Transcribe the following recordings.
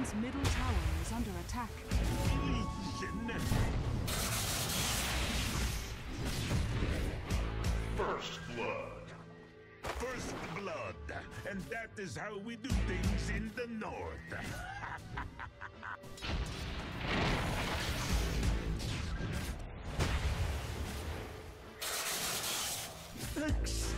Radiant's middle tower is under attack. First blood. First blood. And that is how we do things in the north. Thanks.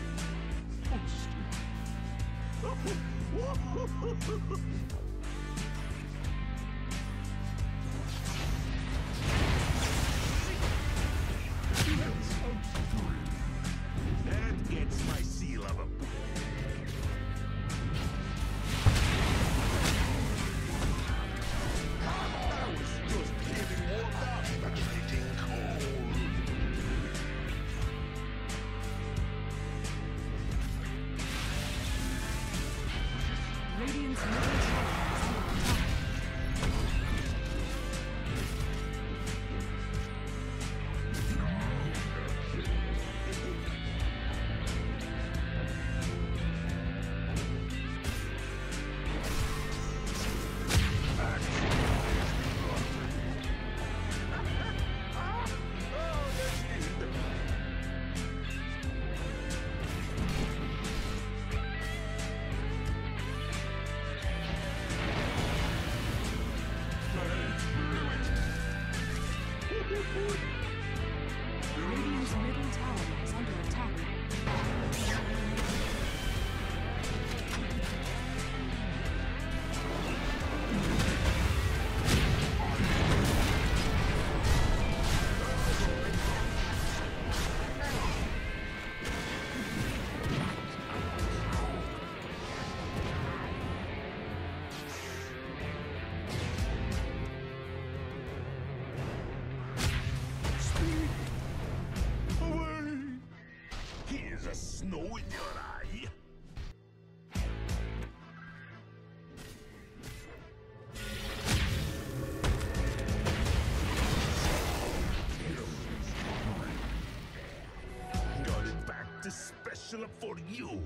No in your eye. Got it back to special for you.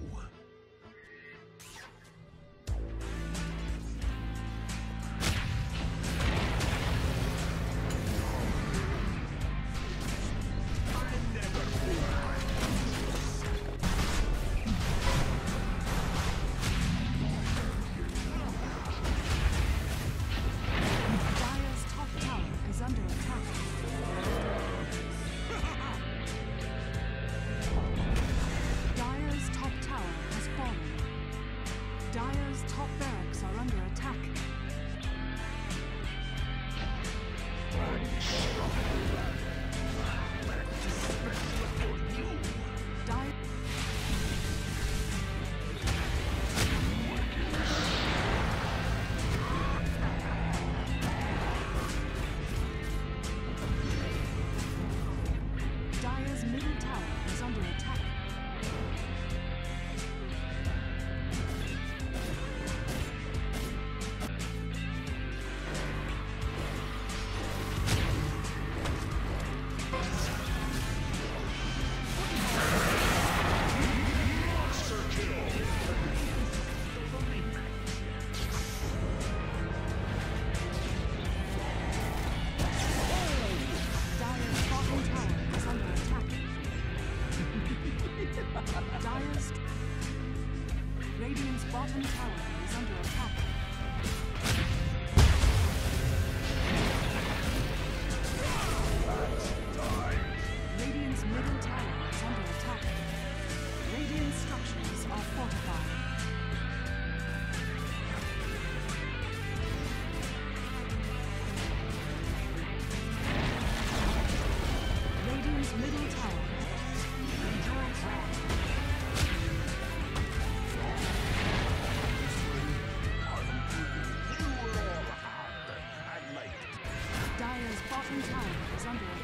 Prime time is under.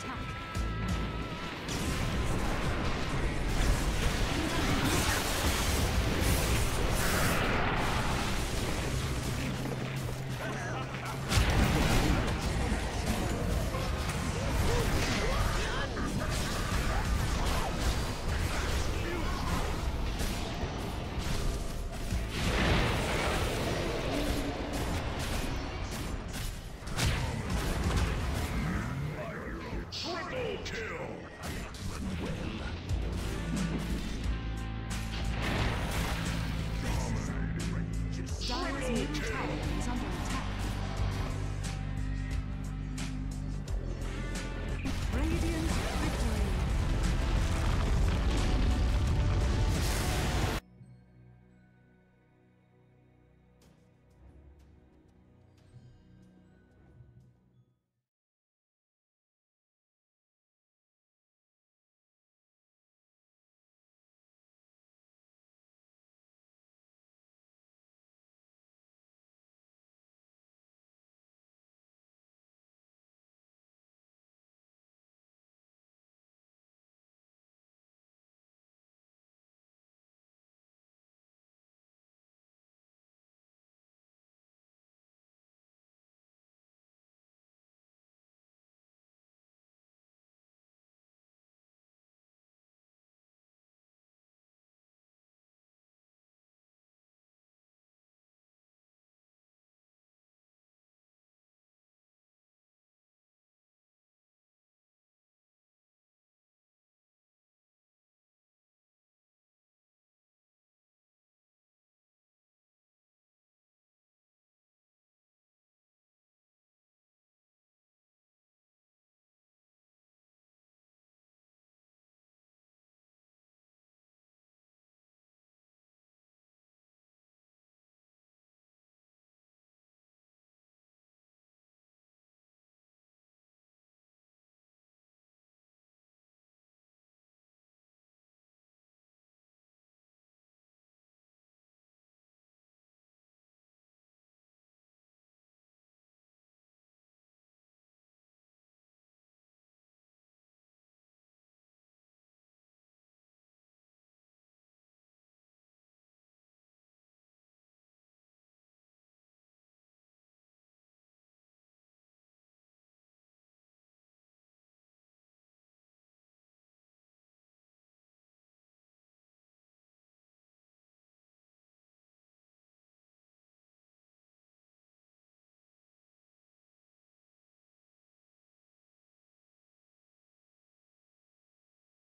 Team